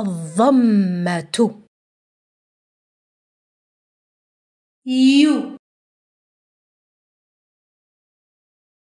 الضمة. يو.